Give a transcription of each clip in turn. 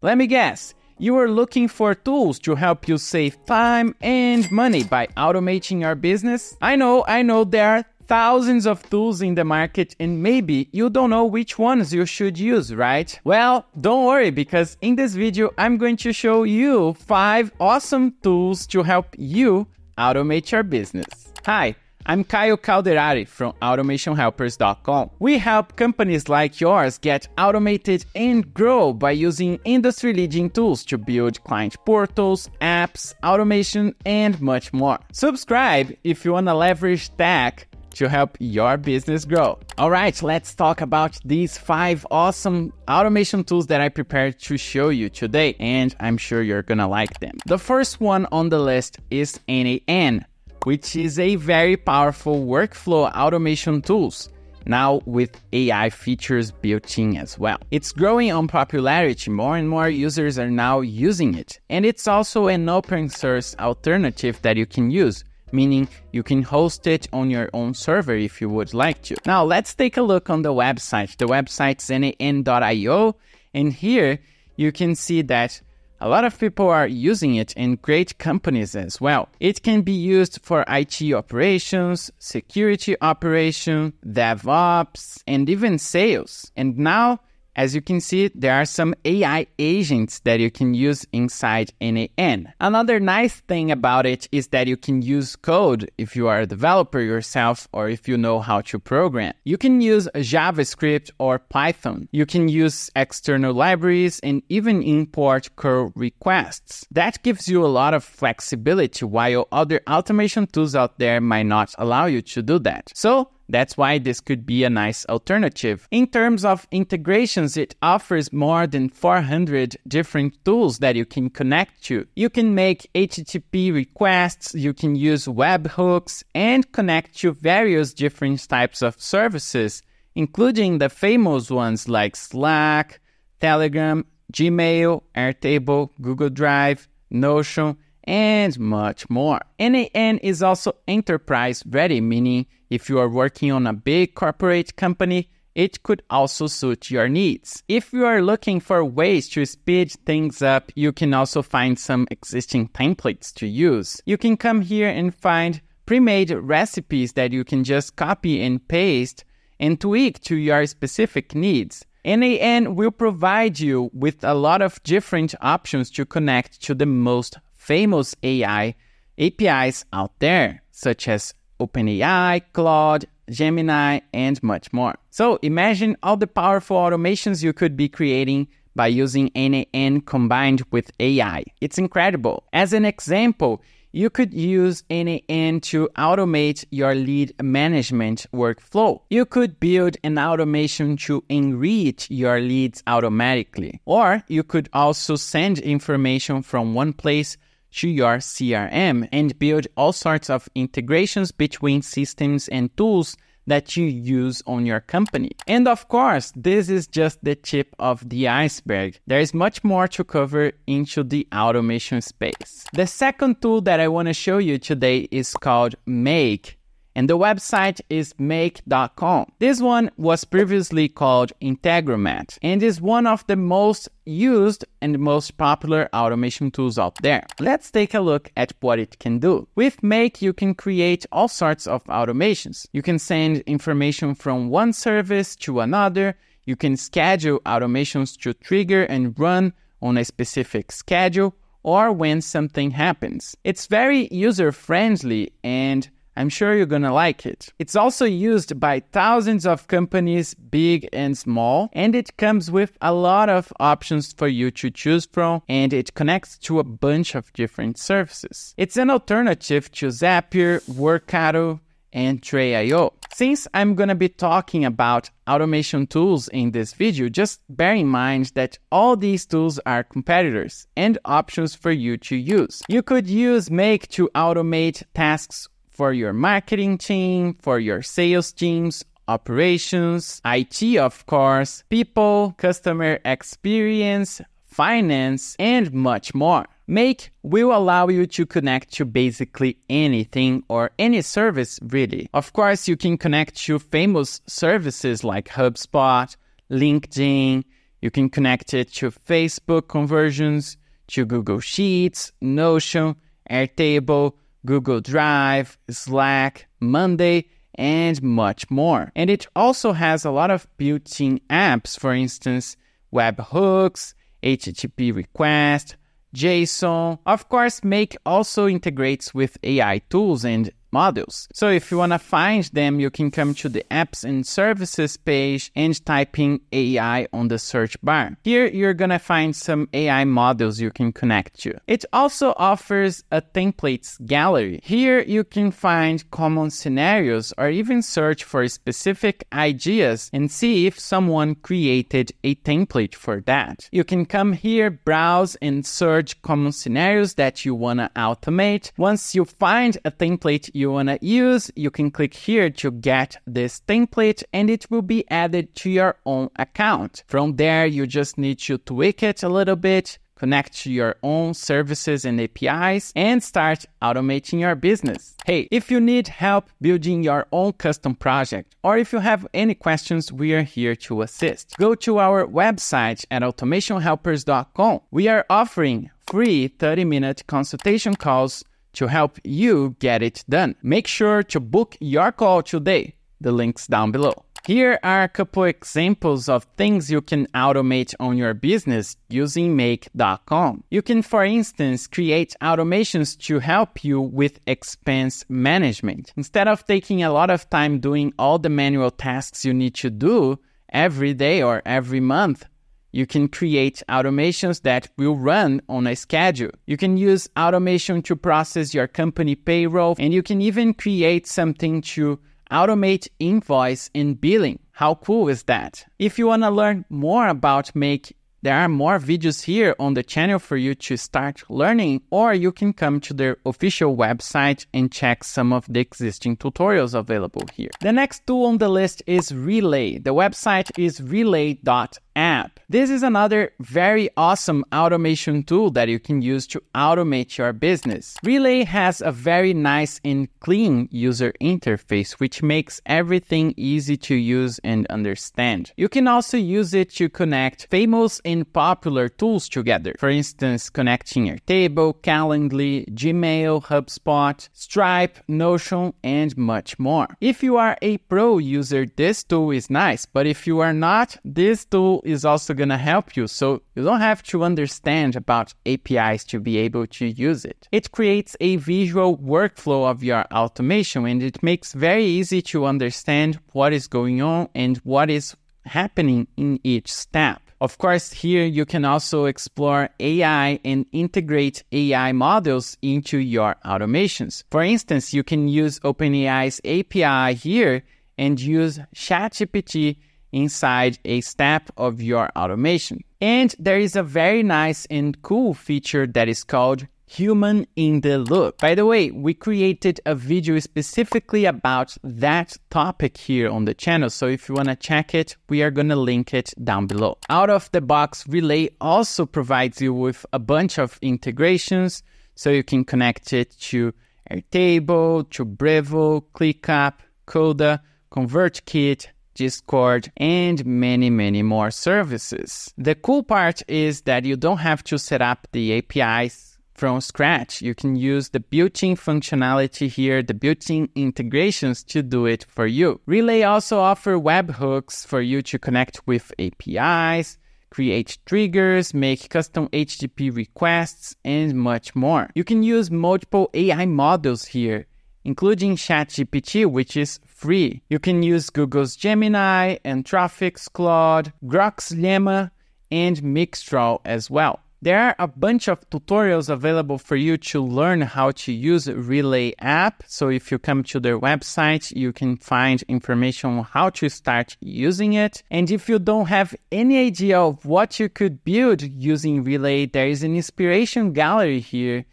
Let me guess. You are looking for tools to help you save time and money by automating your business? I know, I know there are thousands of tools in the market and maybe you don't know which ones you should use, right? Well, don't worry because in this video I'm going to show you 5 awesome tools to help you automate your business. Hi, I'm Caio Calderari from AutomationHelpers.com. We help companies like yours get automated and grow by using industry leading tools to build client portals, apps, automation, and much more. Subscribe if you want to leverage tech to help your business grow. All right, let's talk about these five awesome automation tools that I prepared to show you today, and I'm sure you're gonna like them. The first one on the list is N8N which is a very powerful workflow automation tools now with AI features built in as well. It's growing on popularity, more and more users are now using it. And it's also an open source alternative that you can use, meaning you can host it on your own server if you would like to. Now let's take a look on the website. The website's n8n.io, and here you can see that a lot of people are using it in great companies as well. It can be used for IT operations, security operation, DevOps, and even sales. And now as you can see, there are some AI agents that you can use inside N8N. Another nice thing about it is that you can use code if you are a developer yourself or if you know how to program. You can use JavaScript or Python. You can use external libraries and even import curl requests. That gives you a lot of flexibility while other automation tools out there might not allow you to do that. So that's why this could be a nice alternative. In terms of integrations, it offers more than 400 different tools that you can connect to. You can make HTTP requests, you can use webhooks, and connect to various different types of services, including the famous ones like Slack, Telegram, Gmail, Airtable, Google Drive, Notion, and much more. N8N is also enterprise ready, meaning if you are working on a big corporate company, it could also suit your needs. If you are looking for ways to speed things up, you can also find some existing templates to use. You can come here and find pre-made recipes that you can just copy and paste and tweak to your specific needs. N8N will provide you with a lot of different options to connect to the most famous AI APIs out there, such as OpenAI, Claude, Gemini, and much more. So imagine all the powerful automations you could be creating by using N8N combined with AI. It's incredible. As an example, you could use N8N to automate your lead management workflow. You could build an automation to enrich your leads automatically. Or you could also send information from one place to your CRM and build all sorts of integrations between systems and tools that you use on your company. And of course, this is just the tip of the iceberg. There is much more to cover into the automation space. The second tool that I want to show you today is called Make and the website is make.com. This one was previously called Integromat and is one of the most used and most popular automation tools out there. Let's take a look at what it can do. With Make, you can create all sorts of automations. You can send information from one service to another. You can schedule automations to trigger and run on a specific schedule or when something happens. It's very user friendly and I'm sure you're gonna like it. It's also used by thousands of companies, big and small, and it comes with a lot of options for you to choose from, and it connects to a bunch of different services. It's an alternative to Zapier, Workato, and Tray.io. Since I'm gonna be talking about automation tools in this video, just bear in mind that all these tools are competitors and options for you to use. You could use Make to automate tasks for your marketing team, for your sales teams, operations, IT, of course, people, customer experience, finance, and much more. Make will allow you to connect to basically anything or any service, really. Of course, you can connect to famous services like HubSpot, LinkedIn, You can connect it to Facebook conversions, to Google Sheets, Notion, Airtable, Google Drive, Slack, Monday, and much more. And it also has a lot of built in apps, for instance, webhooks, HTTP request, JSON. Of course, Make also integrates with AI tools and models. So if you want to find them, you can come to the apps and services page and type in AI on the search bar. Here you're going to find some AI models you can connect to. It also offers a templates gallery. Here you can find common scenarios or even search for specific ideas and see if someone created a template for that. You can come here, browse and search common scenarios that you want to automate. Once you find a template you want to use, you can click here to get this template and it will be added to your own account. From there, you just need to tweak it a little bit, connect to your own services and APIs, and start automating your business. Hey, if you need help building your own custom project, or if you have any questions, we are here to assist. Go to our website at automationhelpers.com. We are offering free 30 minute consultation calls to help you get it done. Make sure to book your call today. The link's down below. Here are a couple examples of things you can automate on your business using Make.com. You can, for instance, create automations to help you with expense management. Instead of taking a lot of time doing all the manual tasks you need to do every day or every month, you can create automations that will run on a schedule. You can use automation to process your company payroll, and you can even create something to automate invoice and billing. How cool is that? If you want to learn more about Make there are more videos here on the channel for you to start learning, or you can come to their official website and check some of the existing tutorials available here. The next tool on the list is Relay. The website is relay.app app. This is another very awesome automation tool that you can use to automate your business. Relay has a very nice and clean user interface, which makes everything easy to use and understand. You can also use it to connect famous and popular tools together. For instance, connecting Airtable, Calendly, Gmail, HubSpot, Stripe, Notion, and much more. If you are a pro user, this tool is nice, but if you are not, this tool is also going to help you. So you don't have to understand about APIs to be able to use it. It creates a visual workflow of your automation and it makes very easy to understand what is going on and what is happening in each step. Of course, here you can also explore AI and integrate AI models into your automations. For instance, you can use OpenAI's API here and use ChatGPT inside a step of your automation. And there is a very nice and cool feature that is called Human in the Loop. By the way, we created a video specifically about that topic here on the channel. So if you want to check it, we are going to link it down below. Out of the box, Relay also provides you with a bunch of integrations. So you can connect it to Airtable, to Brevo, ClickUp, Coda, ConvertKit, Discord, and many, many more services. The cool part is that you don't have to set up the APIs from scratch. You can use the built-in functionality here, the built-in integrations to do it for you. Relay also offer webhooks for you to connect with APIs, create triggers, make custom HTTP requests, and much more. You can use multiple AI models here including ChatGPT, which is free. You can use Google's Gemini, and Anthropic's Claude, Groq's Llama, and Mixtral as well. There are a bunch of tutorials available for you to learn how to use Relay app. So if you come to their website, you can find information on how to start using it. And if you don't have any idea of what you could build using Relay, there is an inspiration gallery here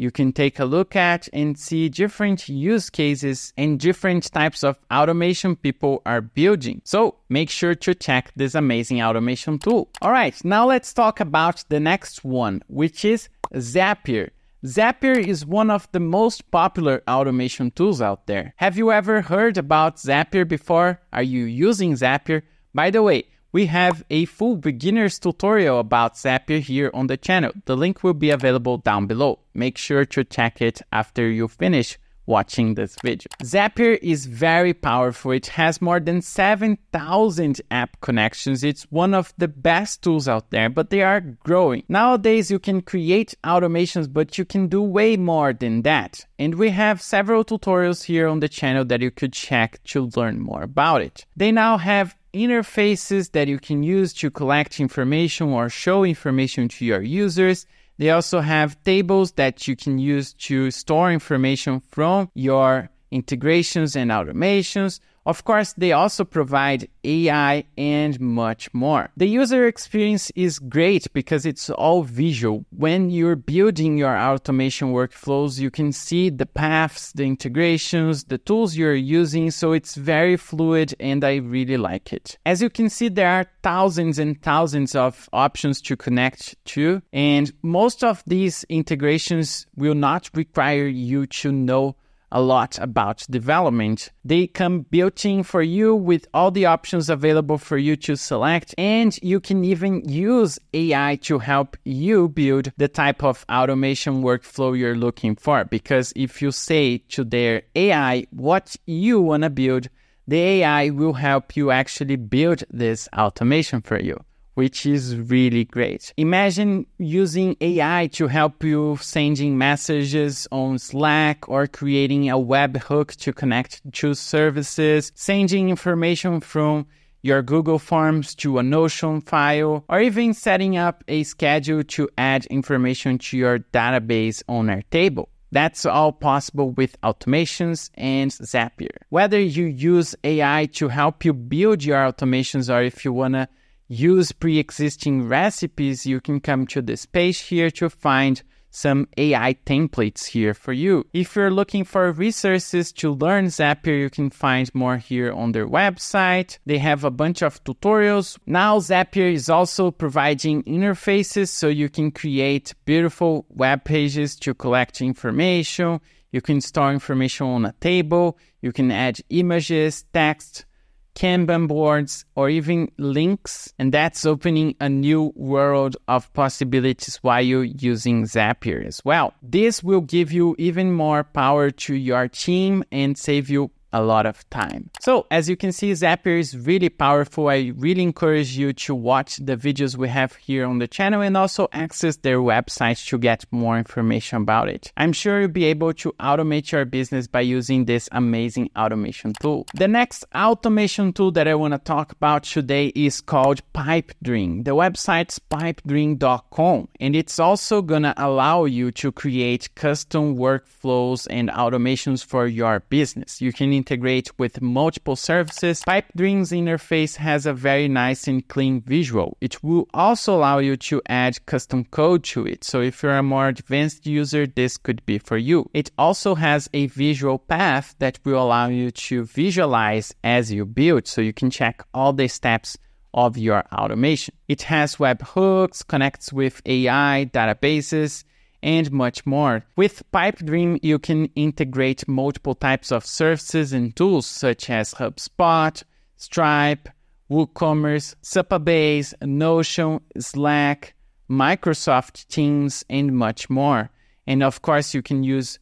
you can take a look at and see different use cases and different types of automation people are building. So make sure to check this amazing automation tool. All right, now let's talk about the next one, which is Zapier. Zapier is one of the most popular automation tools out there. Have you ever heard about Zapier before? Are you using Zapier? By the way, we have a full beginner's tutorial about Zapier here on the channel. The link will be available down below. Make sure to check it after you finish watching this video. Zapier is very powerful. It has more than 7,000 app connections. It's one of the best tools out there, but they are growing. Nowadays, you can create automations, but you can do way more than that. And we have several tutorials here on the channel that you could check to learn more about it. They now have interfaces that you can use to collect information or show information to your users. They also have tables that you can use to store information from your integrations and automations. Of course, they also provide AI and much more. The user experience is great because it's all visual. When you're building your automation workflows, you can see the paths, the integrations, the tools you're using, so it's very fluid and I really like it. As you can see, there are thousands and thousands of options to connect to, and most of these integrations will not require you to know a lot about development. They come built in for you with all the options available for you to select, and you can even use AI to help you build the type of automation workflow you're looking for. Because if you say to their AI what you want to build, the AI will help you actually build this automation for you which is really great. Imagine using AI to help you sending messages on Slack or creating a webhook to connect to services, sending information from your Google Forms to a Notion file, or even setting up a schedule to add information to your database on Airtable. That's all possible with automations and Zapier. Whether you use AI to help you build your automations or if you want to use pre-existing recipes, you can come to this page here to find some AI templates here for you. If you're looking for resources to learn Zapier, you can find more here on their website. They have a bunch of tutorials. Now Zapier is also providing interfaces so you can create beautiful web pages to collect information. You can store information on a table. You can add images, text, Kanban boards, or even links, and that's opening a new world of possibilities while you're using Zapier as well. This will give you even more power to your team and save you a lot of time. So as you can see, Zapier is really powerful. I really encourage you to watch the videos we have here on the channel and also access their website to get more information about it. I'm sure you'll be able to automate your business by using this amazing automation tool. The next automation tool that I want to talk about today is called Pipedream. The website's pipedream.com and it's also going to allow you to create custom workflows and automations for your business. You can integrate with multiple services, Pipedream's interface has a very nice and clean visual. It will also allow you to add custom code to it. So if you're a more advanced user, this could be for you. It also has a visual path that will allow you to visualize as you build. So you can check all the steps of your automation. It has webhooks, connects with AI databases, and much more. With Pipedream, you can integrate multiple types of services and tools such as HubSpot, Stripe, WooCommerce, Supabase, Notion, Slack, Microsoft Teams, and much more. And of course, you can use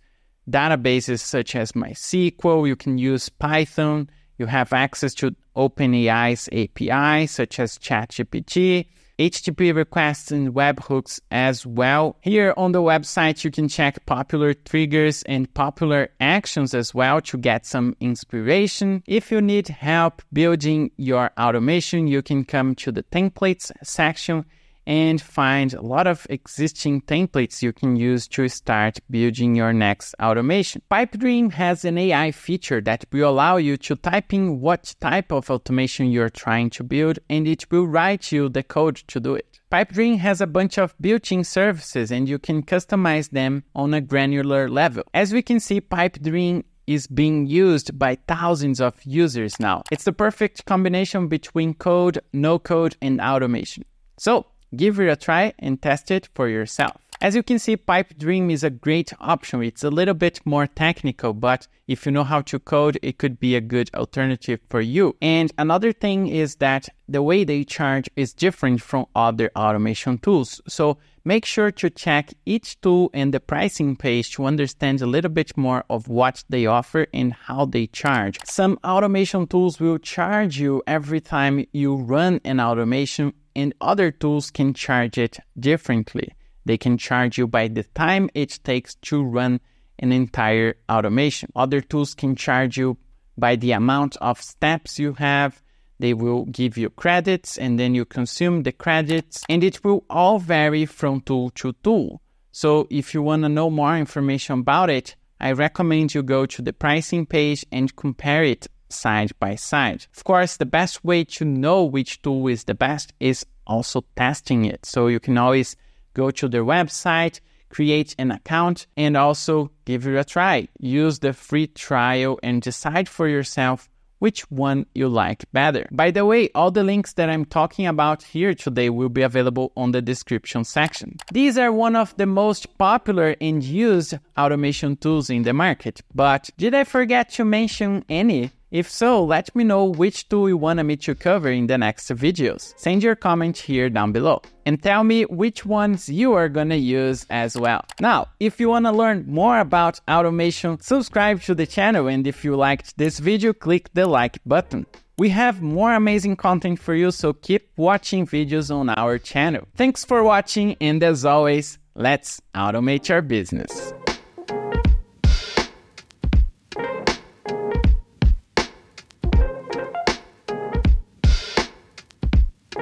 databases such as MySQL, you can use Python, you have access to OpenAI's API such as ChatGPT, HTTP requests and webhooks as well. Here on the website, you can check popular triggers and popular actions as well to get some inspiration. If you need help building your automation, you can come to the templates section and find a lot of existing templates you can use to start building your next automation. Pipedream has an AI feature that will allow you to type in what type of automation you're trying to build and it will write you the code to do it. Pipedream has a bunch of built-in services and you can customize them on a granular level. As we can see, Pipedream is being used by thousands of users now. It's the perfect combination between code, no code, and automation. So Give it a try and test it for yourself. As you can see, Pipedream is a great option. It's a little bit more technical, but if you know how to code, it could be a good alternative for you. And another thing is that the way they charge is different from other automation tools. So make sure to check each tool and the pricing page to understand a little bit more of what they offer and how they charge. Some automation tools will charge you every time you run an automation, and other tools can charge it differently. They can charge you by the time it takes to run an entire automation. Other tools can charge you by the amount of steps you have they will give you credits and then you consume the credits and it will all vary from tool to tool. So if you want to know more information about it, I recommend you go to the pricing page and compare it side by side. Of course, the best way to know which tool is the best is also testing it. So you can always go to their website, create an account, and also give it a try. Use the free trial and decide for yourself which one you like better. By the way, all the links that I'm talking about here today will be available on the description section. These are one of the most popular and used automation tools in the market, but did I forget to mention any? If so, let me know which tool you wanna me to cover in the next videos. Send your comment here down below and tell me which ones you are gonna use as well. Now, if you wanna learn more about automation, subscribe to the channel and if you liked this video, click the like button. We have more amazing content for you, so keep watching videos on our channel. Thanks for watching and as always, let's automate your business.